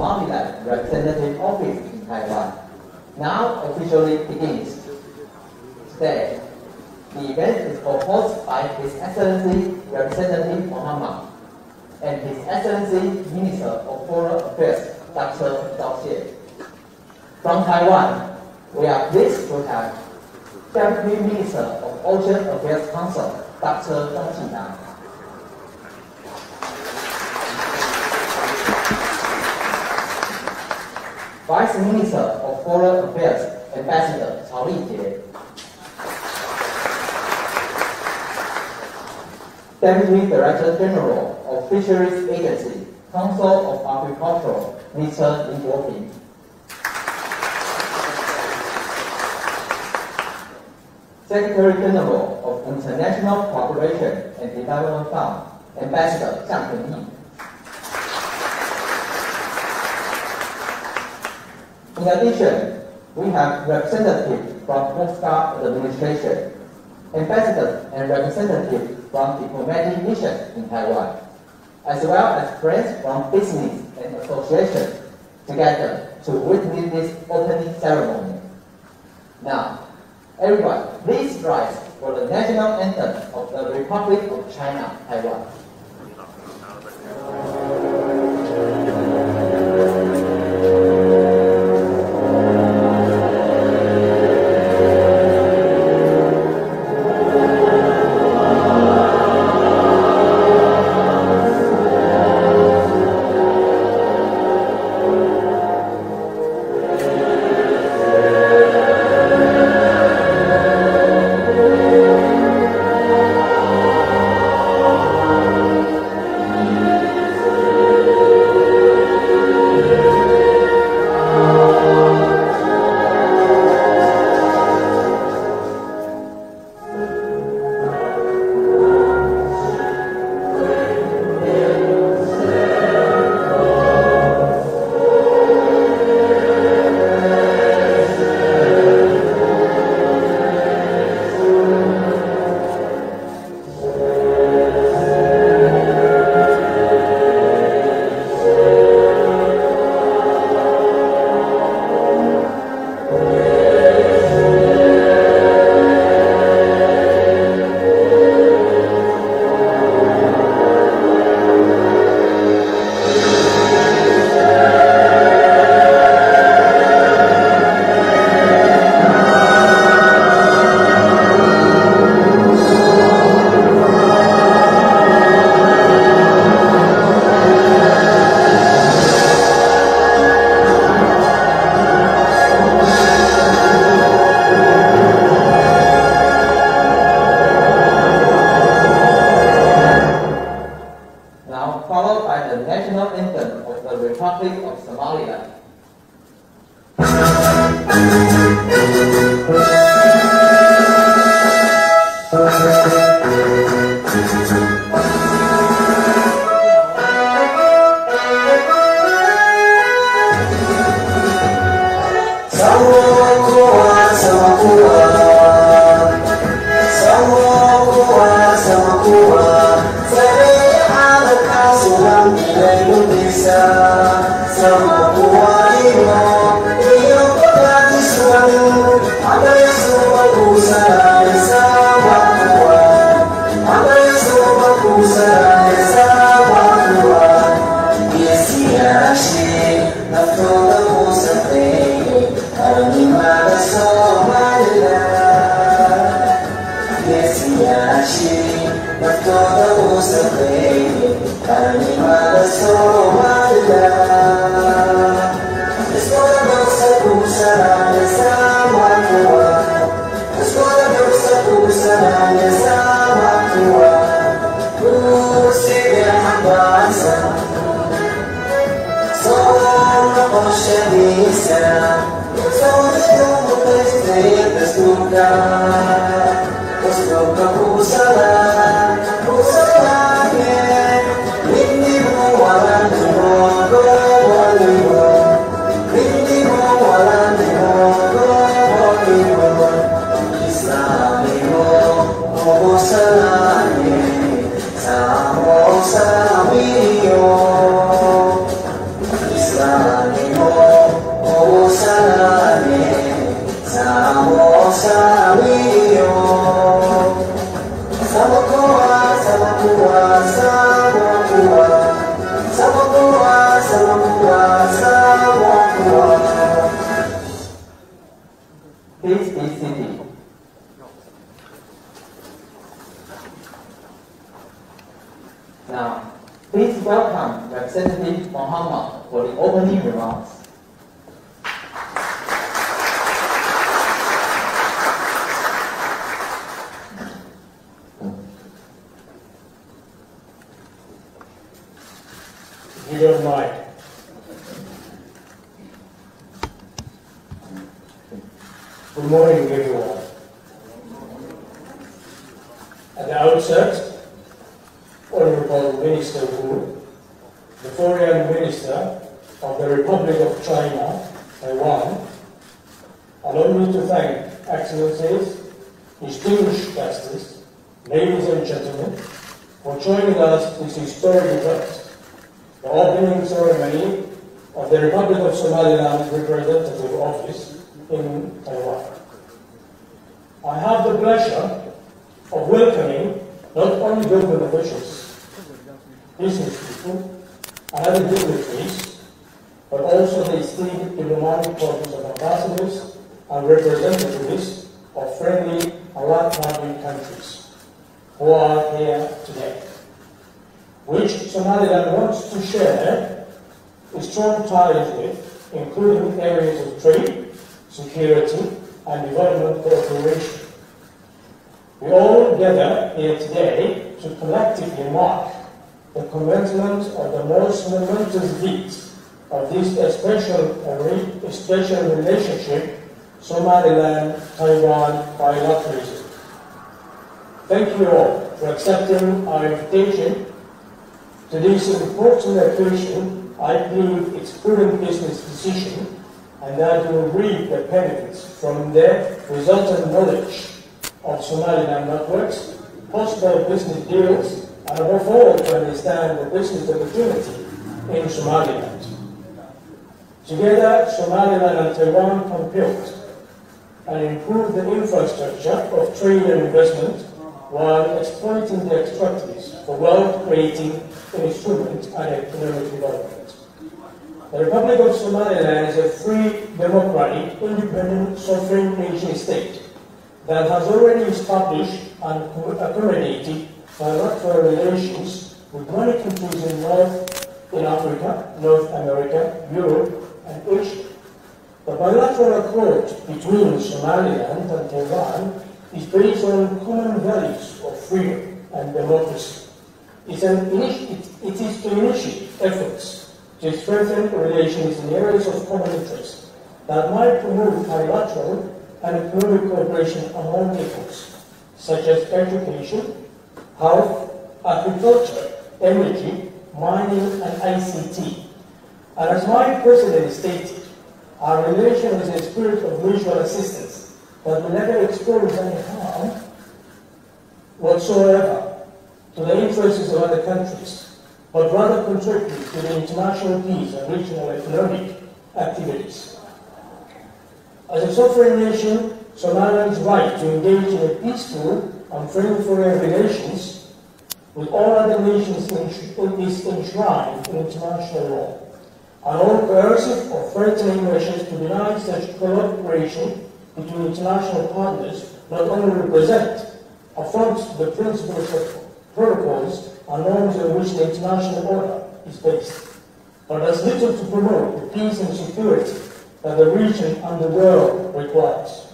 Somaliland Representative Office in Taiwan now officially begins. Today, the event is proposed by His Excellency Representative Muhammad and His Excellency Minister of Foreign Affairs, Dr. Zhao Xie. From Taiwan, we are pleased to have Deputy Minister of Ocean Affairs Council, Dr. Zhang Qingyang. Vice Minister of Foreign Affairs, Ambassador Cao Lijie. Deputy Director General of Fisheries Agency, Council of Agriculture, Mr. Lin Guoping. Secretary General of International Cooperation and Development Fund, Ambassador Zhang Pengyi. In addition, we have representatives from Guard Administration, ambassadors and representatives from diplomatic missions in Taiwan, as well as friends from business and associations together to witness this opening ceremony. Now, everyone, please rise for the national anthem of the Republic of China, Taiwan. tashi na fito da musa kai har ni ma da so da Sama kuasa, sama for joining us this historic event, the opening ceremony of the Republic of Somaliland Representative Office in Taiwan. I have the pleasure of welcoming not only government officials, business people, and other dignitaries, but also the esteemed diplomatic corps of ambassadors and representatives of friendly and like-minded countries who are here today, which Somaliland wants to share strong ties with, including areas of trade, security, and development cooperation. We all gather here today to collectively mark the commencement of the most momentous deed of this special, uh, special relationship, Somaliland-Taiwan bilateralism. Thank you all for accepting our invitation to this important occasion. I believe it's prudent business decision and that will reap the benefits from the resultant knowledge of Somaliland networks, possible business deals, and above all to understand the business opportunity in Somaliland. Together, Somaliland and Taiwan can build and improve the infrastructure of trade and investment while exploiting the extractives for wealth-creating instruments and economic development. The Republic of Somaliland is a free, democratic, independent, sovereign nation state that has already established and accommodated bilateral relations with many countries in North in Africa, North America, Europe, and Asia. The bilateral accord between Somaliland and Taiwan is based on common values of freedom and democracy. It's an it, is to initiate efforts to strengthen relations in areas of common interest that might promote bilateral and economic cooperation among peoples, such as education, health, agriculture, energy, mining, and ICT. And as my president stated, our relation is a spirit of mutual assistance that will never experience any harm whatsoever to the interests of other countries, but rather contribute to the international peace and regional economic activities. As a sovereign nation, Somaliland's right to engage in a peaceful and friendly foreign relations with all other nations is enshrined in international law. And all coercive or threatening measures to deny such collaboration between international partners not only represent affront the principles of protocols and norms on which the international order is based, but does little to promote the peace and security that the region and the world requires.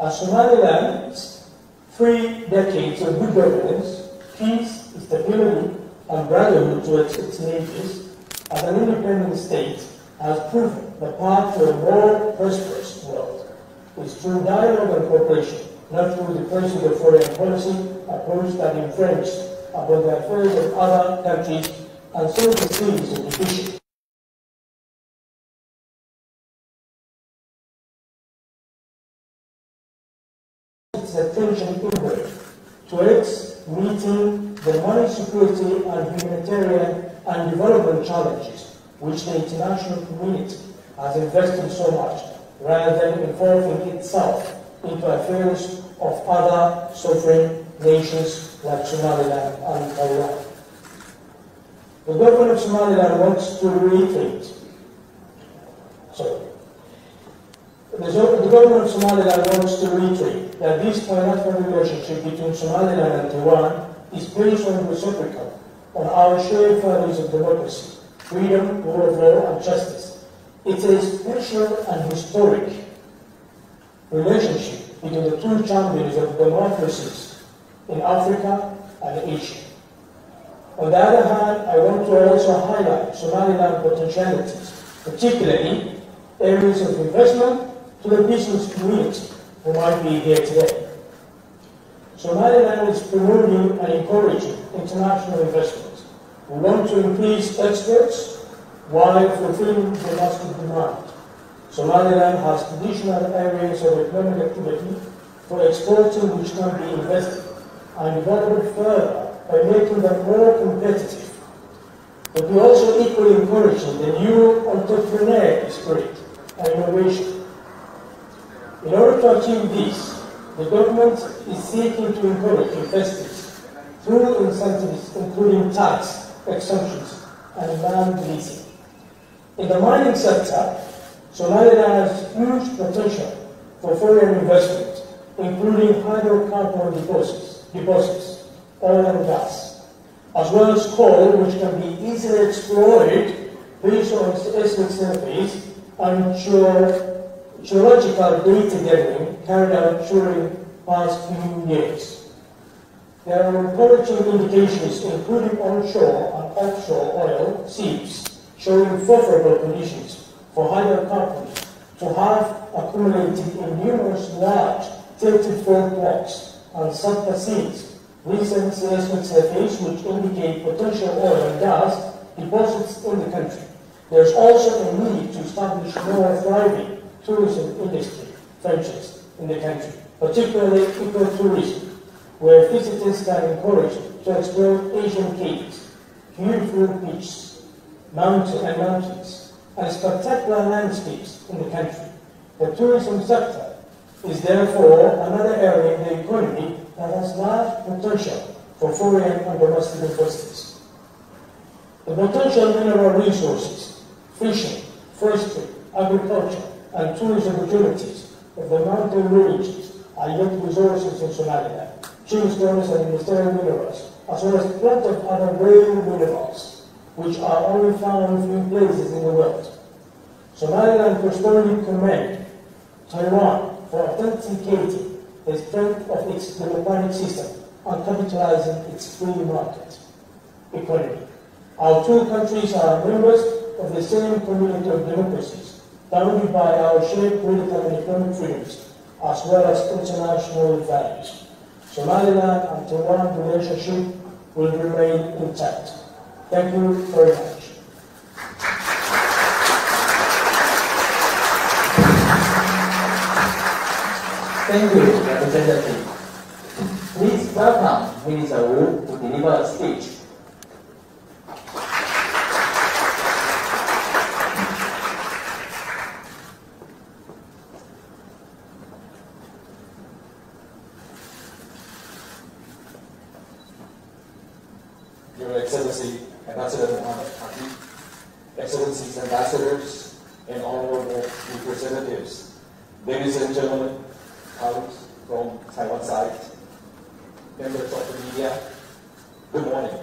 As Somaliland's three decades of good governance, peace, stability, and brotherhood to its, its neighbors, as an independent state has proven the path to a more prosperous world is through dialogue and cooperation, not through the pursuit of foreign policy approach that infringes upon the affairs of other countries and sows the seeds of division. Attention inward towards meeting the money security and humanitarian and development challenges which the international community has invested so much rather than involving itself into affairs of other sovereign nations like Somaliland and Taiwan. The government of Somaliland wants to reiterate, sorry, the, government of Somaliland wants to reiterate that this bilateral relationship between Somaliland and Taiwan is based on reciprocal, on our shared values of democracy, freedom, rule of law, and justice. It's a special and historic relationship between the two champions of democracies in Africa and Asia. On the other hand, I want to also highlight Somaliland potentialities, particularly areas of investment to the business community who might be here today. Somaliland is promoting and encouraging international investment. We want to increase exports while fulfilling domestic demand. Somaliland has traditional areas of economic activity for exporting which can be invested and developed further by making them more competitive. But we also equally encouraging the new entrepreneurial spirit and innovation. In order to achieve this, the government is seeking to encourage investors through incentives including tax exemptions and land leasing. In the mining sector, Somalia has huge potential for foreign investment, including hydrocarbon deposits, deposits, oil and gas, as well as coal, which can be easily exploited based on seismic surveys and geological data gathering carried out during past few years. There are encouraging indications, including onshore and offshore oil seeps, showing favorable conditions for hydrocarbons to have accumulated in numerous large tilted fault blocks and subbassins. Recent seismic surveys which indicate potential oil and gas deposits in the country. There's also a need to establish more thriving tourism industry ventures in the country, particularly ecotourism, where visitors are encouraged to explore Asian caves, beautiful beaches, mountain and mountains, and spectacular landscapes in the country. The tourism sector is therefore another area in the economy that has large potential for foreign and domestic investors. The potential mineral resources, fishing, forestry, agriculture, and tourism opportunities of the mountain regions are yet resources in Somaliland, stones and industrial minerals, as well as plenty of other rare minerals, which are only found in few places in the world. Somaliland prosperity commend Taiwan for authenticating the strength of its democratic system and capitalizing its free market economy. Our two countries are members of the same community of democracies, bounded by our shared political and economic freedoms, as well as international values. Somaliland and Taiwan relationship will remain intact. Thank you very much. Thank you, Representative. Please welcome Minister Wu to deliver a speech. Your Excellency, Ambassador Muhammad Hagi, Excellencies, Ambassadors, and honorable representatives, ladies and gentlemen, colleagues from Taiwan side, members of the media, good morning.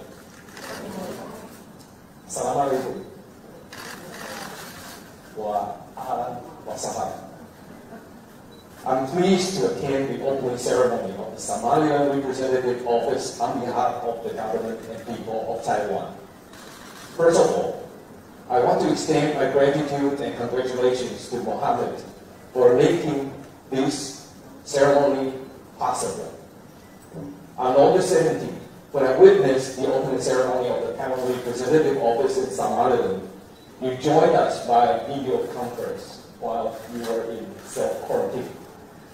Salam alaikum. Wa ahlan wa sahlan. I'm pleased to attend the opening ceremony of the Representative Office on behalf of the government and people of Taiwan. First of all, I want to extend my gratitude and congratulations to Mohammed for making this ceremony possible. On August 17, when I witnessed the opening ceremony of the Taiwan Representative Office in Samaritan, you joined us by video conference while you were in self-quarantine.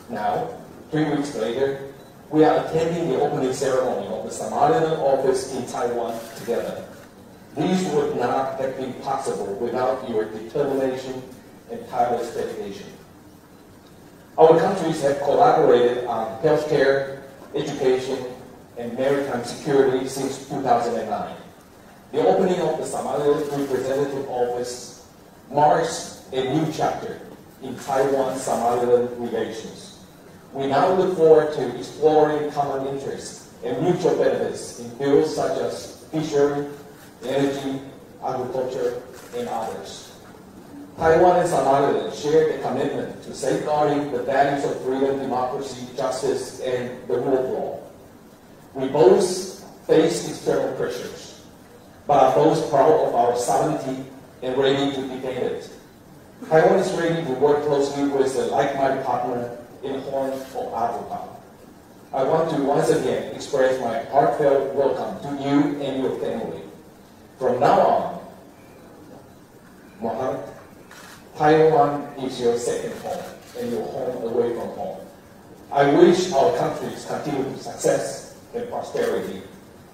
Now, three weeks later, we are attending the opening ceremony of the Somaliland office in Taiwan together. These would not have been possible without your determination and tireless dedication. Our countries have collaborated on healthcare, education, and maritime security since 2009. The opening of the Somaliland Representative Office marks a new chapter in Taiwan-Somaliland relations. We now look forward to exploring common interests and mutual benefits in fields such as fishery, energy, agriculture, and others. Taiwan and Somaliland share the commitment to safeguarding the values of freedom, democracy, justice, and the rule of law. We both face external pressures, but are both proud of our sovereignty and ready to defend it. Taiwan is ready to work closely with a like-minded partner in Horn of Africa. I want to once again express my heartfelt welcome to you and your family. From now on, Mohammed, Taiwan is your second home and your home away from home. I wish our countries continued success and prosperity,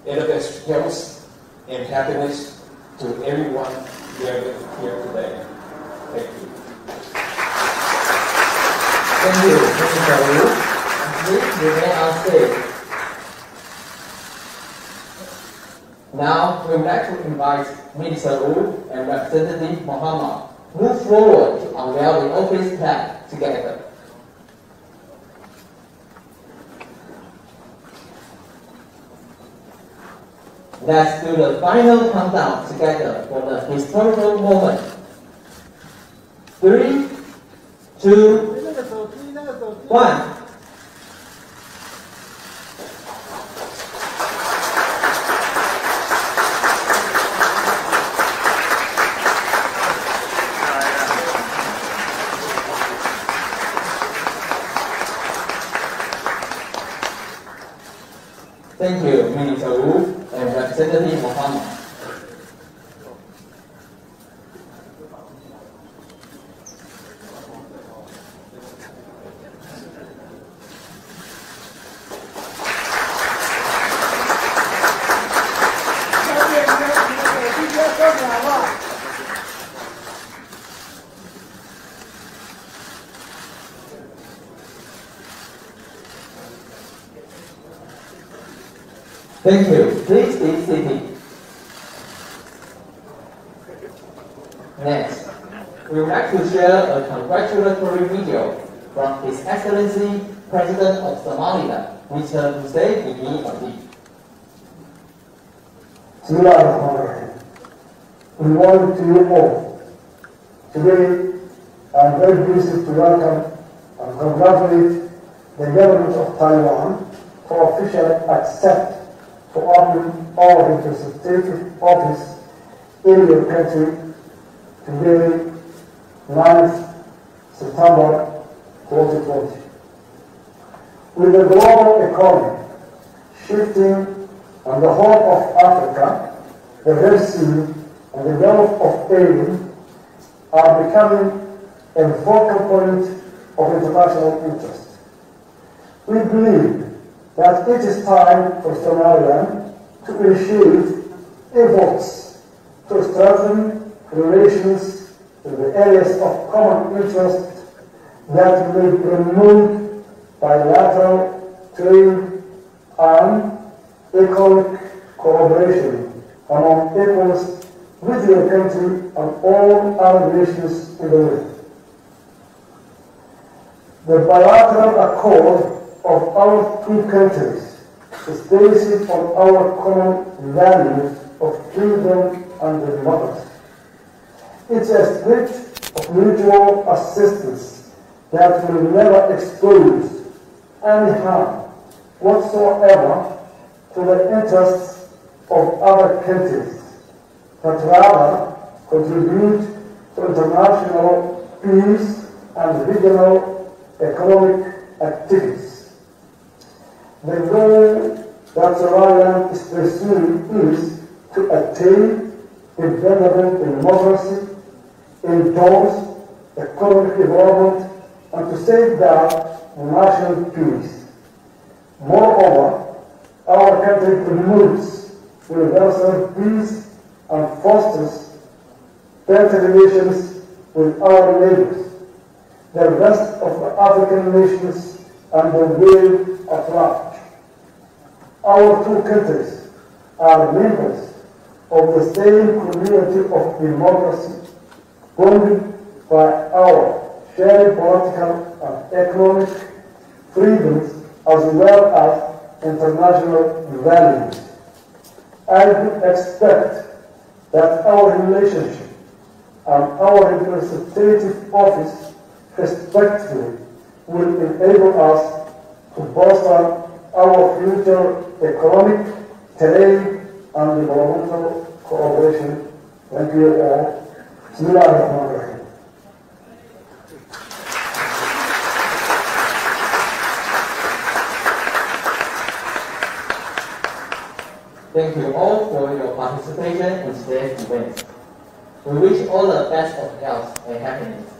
and the best health and happiness to everyone gathered here today. Thank you. Thank you, Mr. Chairman. Please remain on Now, we would like to invite Minister Wu and Representative Muhammad move forward to unveil the office plan together. Let's do the final countdown together for the historical moment. Three, two, one. Thank you, Minister Wu and Representative Mohammed. Thank you. Please be seated. Next, we would like to share a congratulatory video from His Excellency President of Somaliland, Mr. Muse Bihi Abdi. Good morning to you all. Today, I am very pleased to welcome and congratulate the government of Taiwan for officially accept to open our representative office in your country today, 9th September 2020. With the global economy shifting and the Horn of Africa, the Red Sea, and the Gulf of Aden are becoming a focal point of international interest. We believe that it is time for Somaliland to initiate efforts to strengthen relations in the areas of common interest that will promote bilateral trade and economic cooperation among equals with your country and all other nations in the world. The bilateral accord of our two countries is based on our common values of freedom and democracy. It's a spirit of mutual assistance that will never expose any harm whatsoever to the interests of other countries, but rather contribute to international peace and regional economic activities. The goal that Somaliland is pursuing is to attain independent democracy, endorse economic development, and to safeguard national peace. Moreover, our country promotes universal peace and fosters better relations with our neighbors, the rest of the African nations, and the world at large. Our two countries are members of the same community of democracy, bonded by our shared political and economic freedoms as well as international values. I would expect that our relationship and our representative office respectively will enable us to bolster our future economic, trade, and developmental cooperation. Thank you all. Bismillah. Thank you all for your participation in today's event. We wish all the best of health and happiness.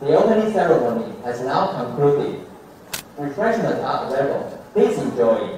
The opening ceremony has now concluded. Refreshments are available. Please enjoy.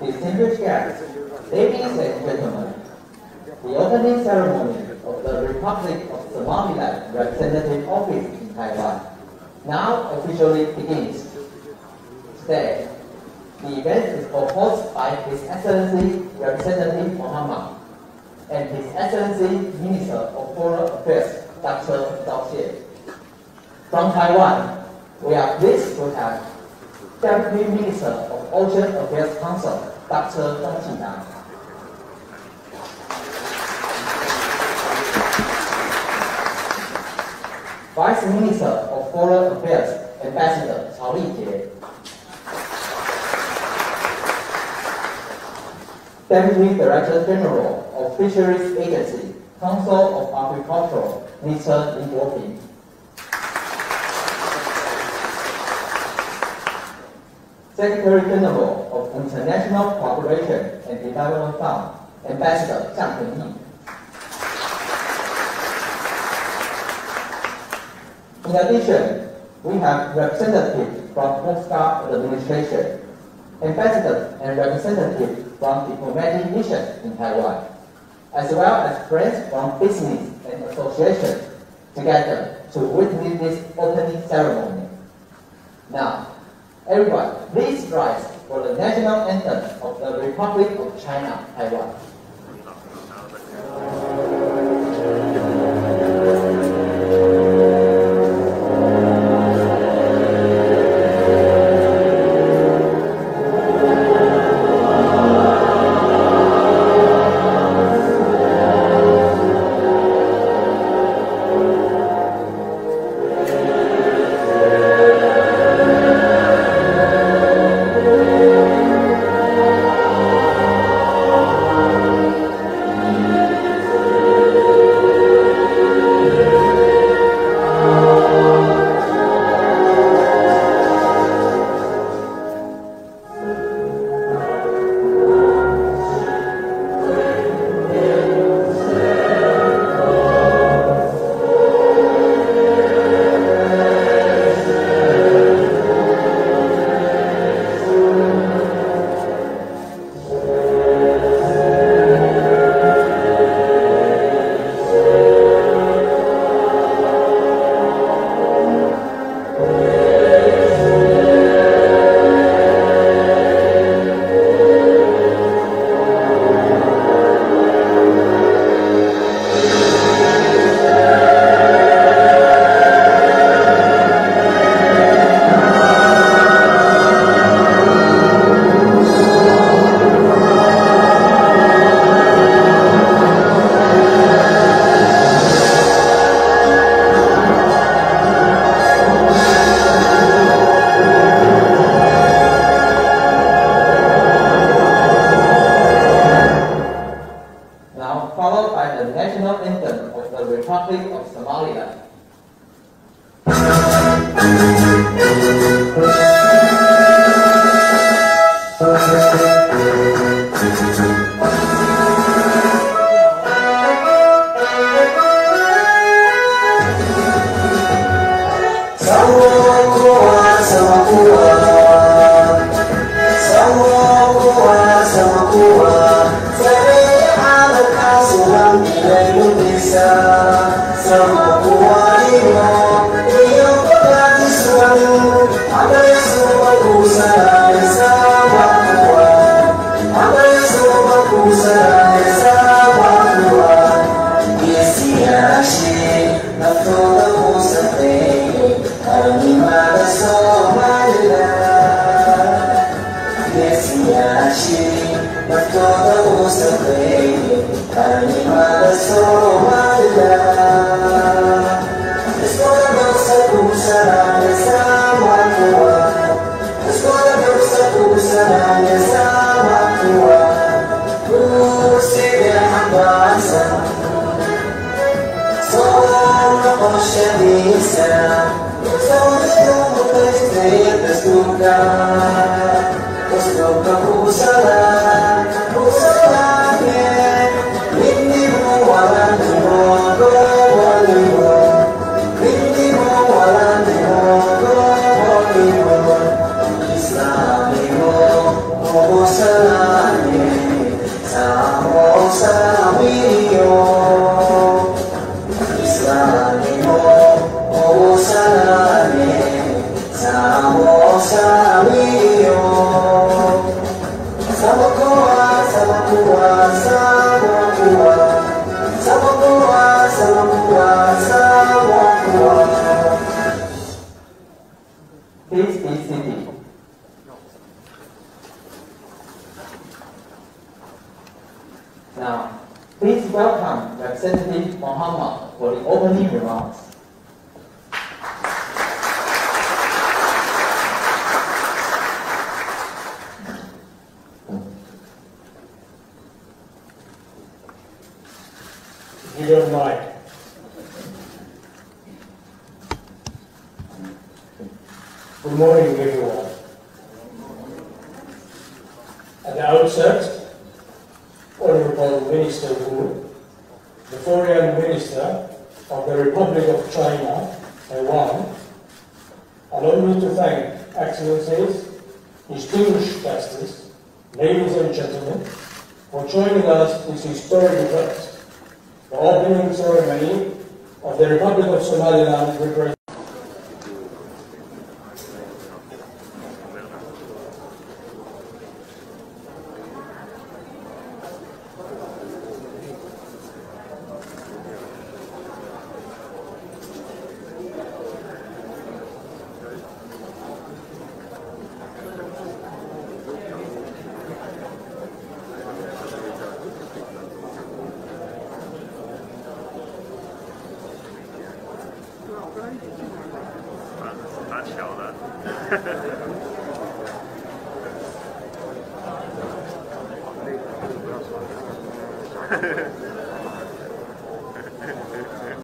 Distinguished guests, ladies and gentlemen, the opening ceremony of the Republic of Somaliland Representative Office in Taiwan now officially begins. Today, the event is proposed by His Excellency Representative Mohammed and His Excellency Minister of Foreign Affairs, Dr. Zhao Xie. From Taiwan, we are pleased to have Deputy Minister of Ocean Affairs Council, Dr. Zhang Qingyang. Vice Minister of Foreign Affairs, Ambassador Cao Lijie. Deputy Director General of Fisheries Agency, Council of Agriculture, Mr. Li Guoping. Secretary General of International Cooperation and Development Fund, Ambassador Zhang Pengyi. In addition, we have representatives from Guard Administration, ambassadors and representatives from diplomatic missions in Taiwan, as well as friends from business and associations together to witness this opening ceremony. Now, everyone, please rise for the national anthem of the Republic of China, Taiwan. Foreign Minister of the Republic of China, Taiwan, allow me to thank Excellencies, distinguished guests, ladies and gentlemen, for joining us this historic event, the opening ceremony of the Republic of Somaliland